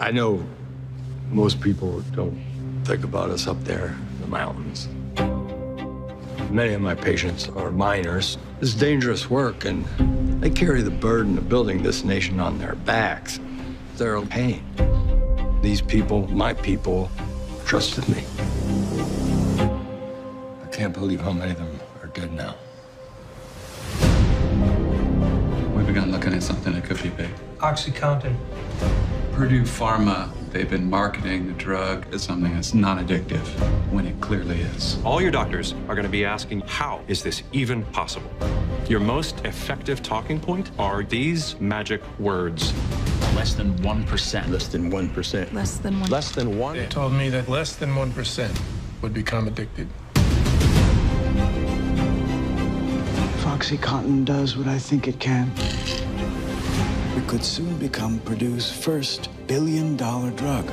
I know most people don't think about us up there in the mountains. Many of my patients are miners. It's dangerous work, and they carry the burden of building this nation on their backs. They're in pain. These people, my people, trusted me. I can't believe how many of them are dead now. We've begun looking at something that could be big. OxyContin. Purdue Pharma, they've been marketing the drug as something that's non addictive when it clearly is. All your doctors are going to be asking, how is this even possible? Your most effective talking point are these magic words. Less than 1%. Less than 1%. Less than one. Less than one. They told me that less than 1% would become addicted. If OxyContin does what I think it can, we could soon become Purdue's first billion dollar drug.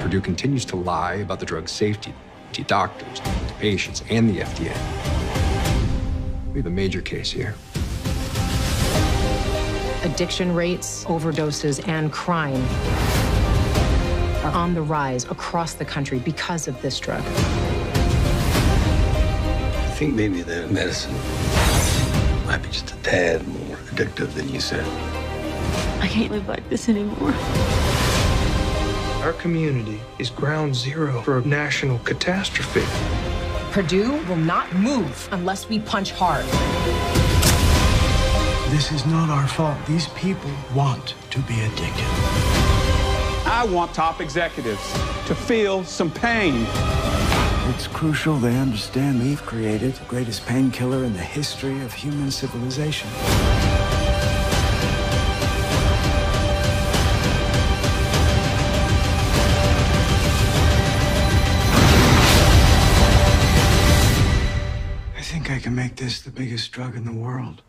Purdue continues to lie about the drug's safety to doctors, to patients, and the FDA. We have a major case here. Addiction rates, overdoses, and crime are on the rise across the country because of this drug. I think maybe the medicine might be just a tad more addictive than you said. I can't live like this anymore. Our community is ground zero for a national catastrophe. Purdue will not move unless we punch hard. This is not our fault. These people want to be addicted. I want top executives to feel some pain. It's crucial they understand we've created the greatest painkiller in the history of human civilization. Think I can make this the biggest drug in the world.